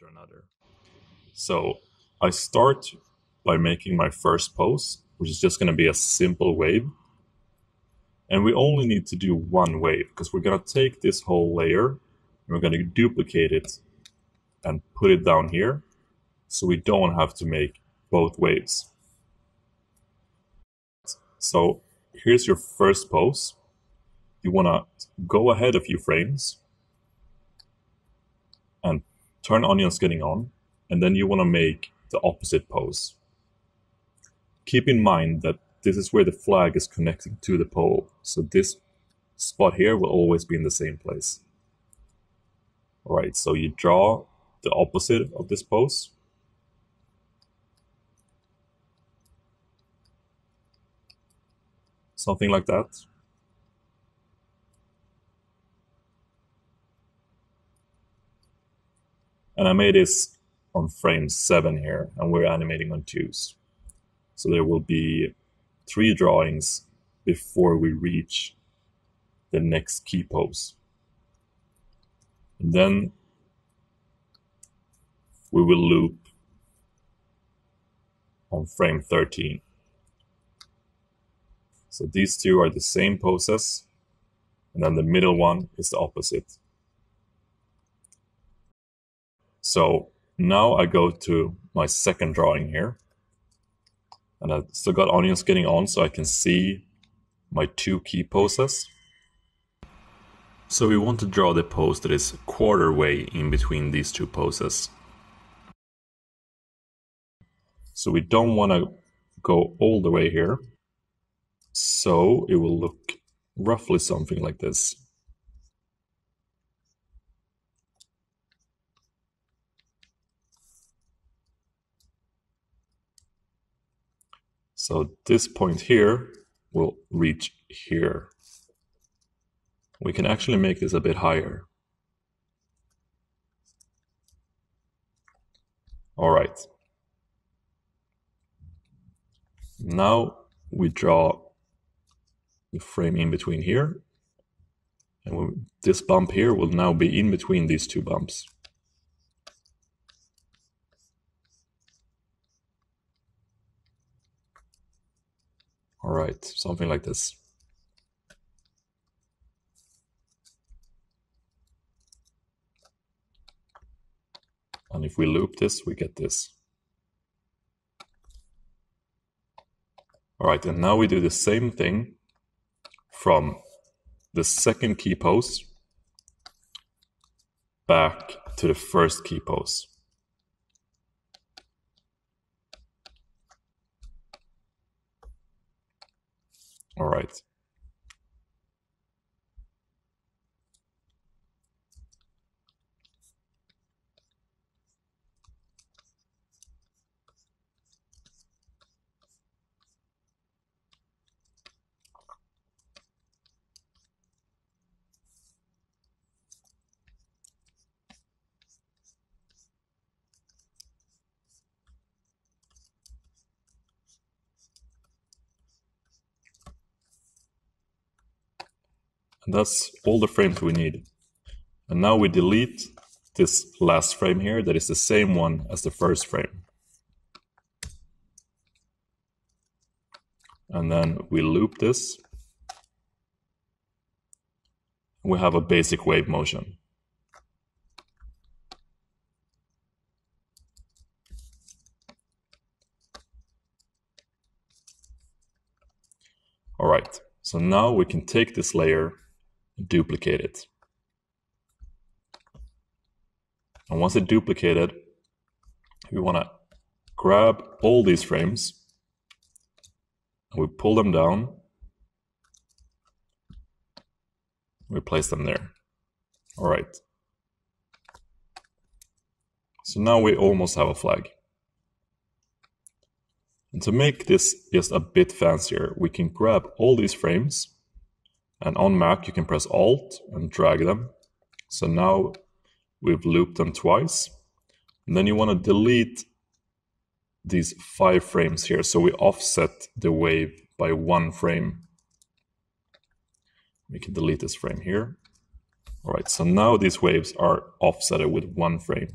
after another. So I start by making my first pose, which is just going to be a simple wave. And we only need to do one wave because we're going to take this whole layer and we're going to duplicate it and put it down here so we don't have to make both waves. So here's your first pose. You want to go ahead a few frames turn onion skinning on, and then you want to make the opposite pose. Keep in mind that this is where the flag is connecting to the pole, so this spot here will always be in the same place. Alright, so you draw the opposite of this pose. Something like that. And I made this on frame 7 here, and we're animating on 2s. So there will be three drawings before we reach the next key pose. And then we will loop on frame 13. So these two are the same poses, and then the middle one is the opposite. So now I go to my second drawing here. And I still got onion skinning on so I can see my two key poses. So we want to draw the pose that is quarter way in between these two poses. So we don't want to go all the way here. So it will look roughly something like this. So this point here will reach here. We can actually make this a bit higher. All right. Now we draw the frame in between here. And we, this bump here will now be in between these two bumps. All right, something like this. And if we loop this, we get this. All right, and now we do the same thing from the second key pose back to the first key pose. All right. And that's all the frames we need. And now we delete this last frame here that is the same one as the first frame. And then we loop this. We have a basic wave motion. All right, so now we can take this layer duplicate it. And once it's duplicated, we want to grab all these frames and we pull them down. We place them there. All right. So now we almost have a flag. And to make this just a bit fancier, we can grab all these frames and on Mac, you can press Alt and drag them. So now we've looped them twice. And then you want to delete these five frames here. So we offset the wave by one frame. We can delete this frame here. All right, so now these waves are offsetted with one frame.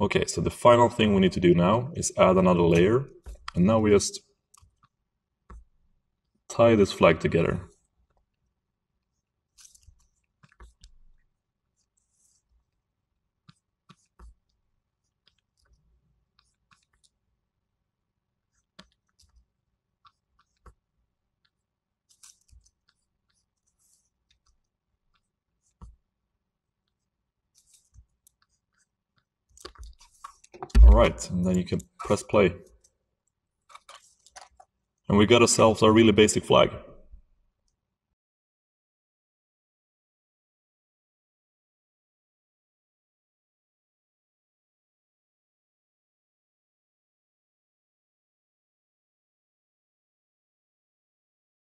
Okay, so the final thing we need to do now is add another layer. And now we just tie this flag together. All right, and then you can press play. And we got ourselves a really basic flag.